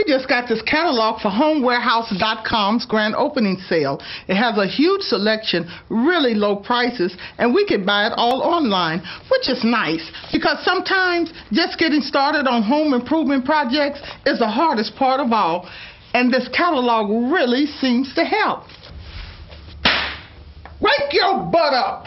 We just got this catalog for HomeWarehouse.com's grand opening sale. It has a huge selection, really low prices, and we can buy it all online, which is nice because sometimes just getting started on home improvement projects is the hardest part of all, and this catalog really seems to help. Wake your butt up!